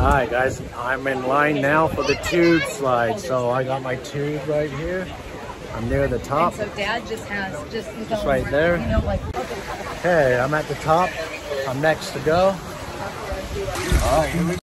Hi guys, I'm in line now for the tube slide. So I got my tube right here. I'm near the top. So dad just has, just, Just right there. You okay. I'm at the top. I'm next to go. All right,